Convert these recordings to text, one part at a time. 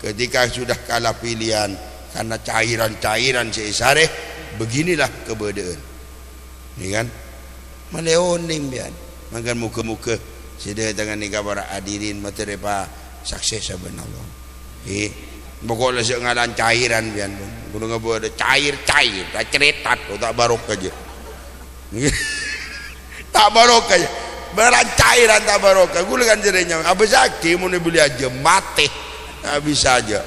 ketika sudah kalah pilihan karena cairan-cairan seisare beginilah keberadaan ni kan? Maleonim bian makan muka-muka sedia dengan ni kabar hadirin materepa sukses sebenarnya eh pokoknya saya ngalan cairan bian guna ngabo ada cair-cair tak ceretat tak barok aja. Tak barok aja. Beran cairan tak barokah gula kan jadinya apa sakit mau beli aja. Mati tak bisa aja.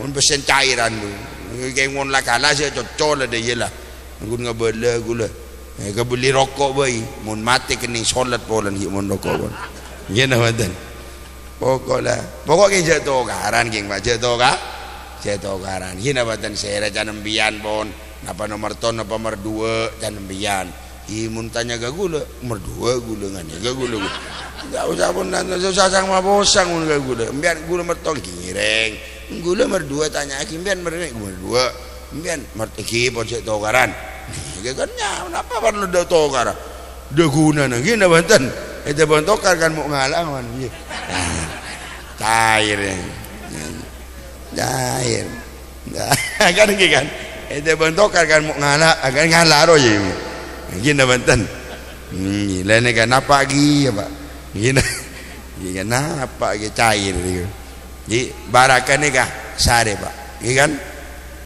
Mau pesen cairan tu. Kayak mau lah kalah saya cocok lah dia lah gula ngabela gula. Eh ke beli rokok bayi. Mau mati kena solat polan hik mau rokok pun. Ya nah badan pokoklah. Pokoknya jatuh karan geng pak. Jatuh kah jatuh karan hina badan saya jangan bian pun apa nomor ton apa nomor dua jangan bian. Imun tanya gak gula, merdua gula ngani gak gula. Gak usah pun nanti susah sang ma bosang pun gak gula. Biar gula mertong kireng. Gula merdua tanya aki biar merdua merdua. Biar merteki pun cek tokaran. Gak kan nya, kenapa perlu dah tokaran? Dah guna nak gina banten. Itu pun tokar kan mau ngalah man. Cair Cair. Kan kan. Itu pun kan mau ngalah, akan ngalah roh je. Gina banten. Hmm, lain kan apa lagi ya pak? Gina. Gina apa lagi cair. Jadi barakan ni kah sare pak. Iya kan?